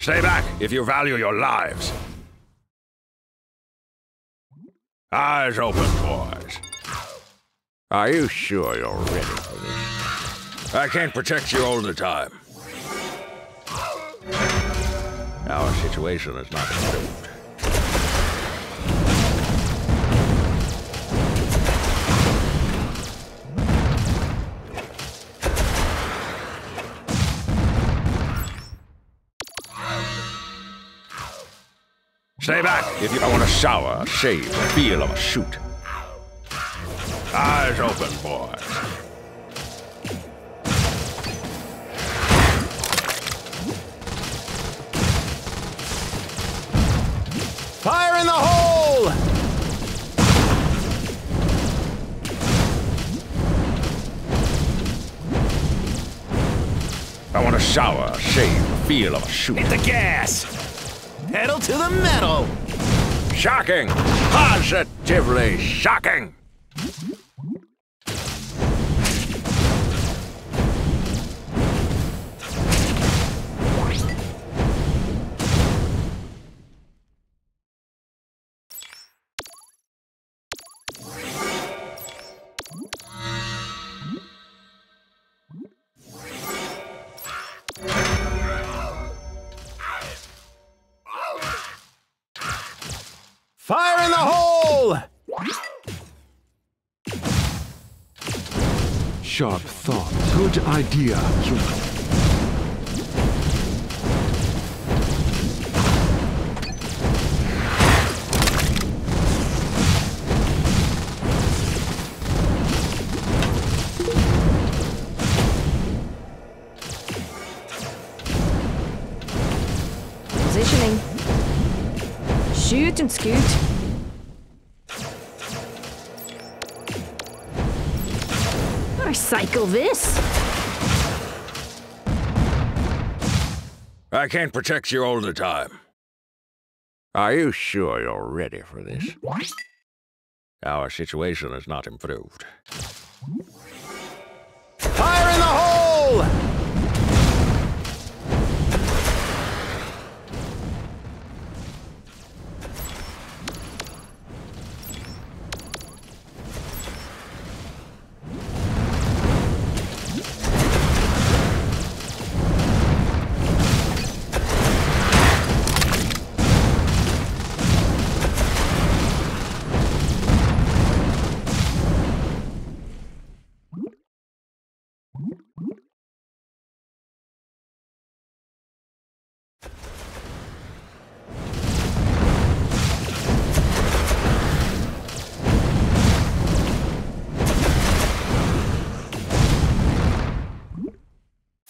Stay back if you value your lives. Eyes open, boys. Are you sure you're ready for this? I can't protect you all the time. Our situation is not improved. Stay back if you want a shower, shave, a feel of a shoot. Eyes open, boys. Fire in the hole! I want a shower, a shave, a feel of a shoot. Hit the gas! Pedal to the metal! Shocking! Positively shocking! Fire in the hole! Sharp thought. Good idea, human. Shoot and scoot. Recycle this. I can't protect you all the time. Are you sure you're ready for this? Our situation has not improved. Fire in the hole!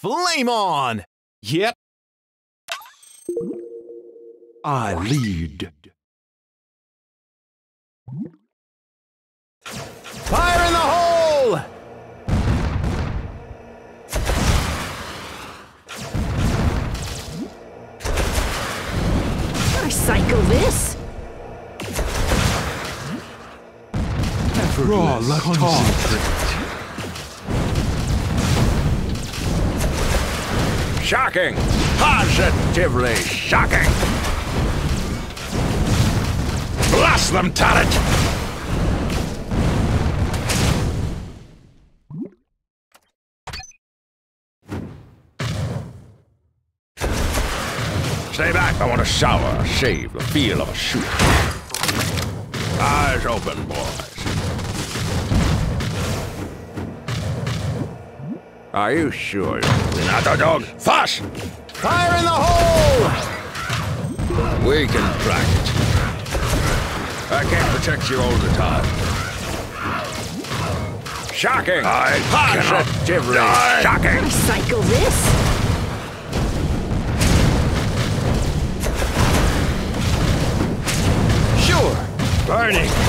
Flame on! Yep. I lead. Fire in the hole! Recycle this. Raw like concentrate. Shocking! Positively shocking! Blast them, turret! Stay back. I want a shower, shave, the feel of a shoot. Eyes open, boys. Are you sure you're? Not a dog. Fast! Fire in the hole! We can track it. I can't protect you all the time. Shocking! I positively shocking! Recycle this. Sure. Burning.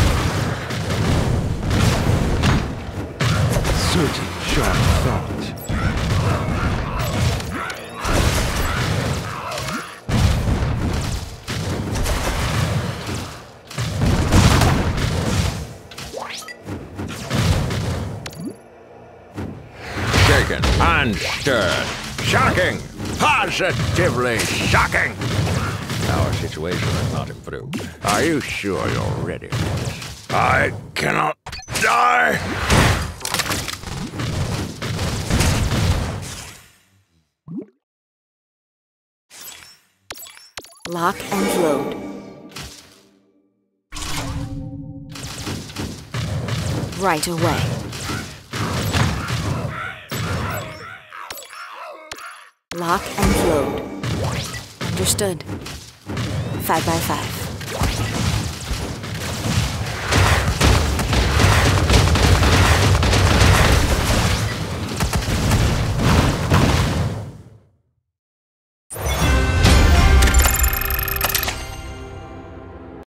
And stirred. Shocking! Positively shocking! Our situation has not improved. Are you sure you're ready for this? I cannot die! Lock and load. Right away. Lock and load. Understood. Five by five.